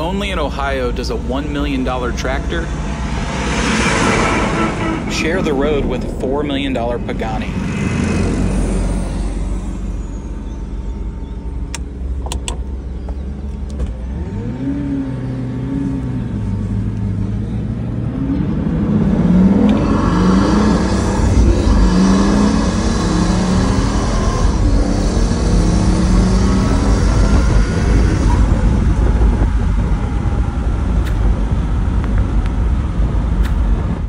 only in Ohio does a $1 million tractor share the road with a $4 million Pagani.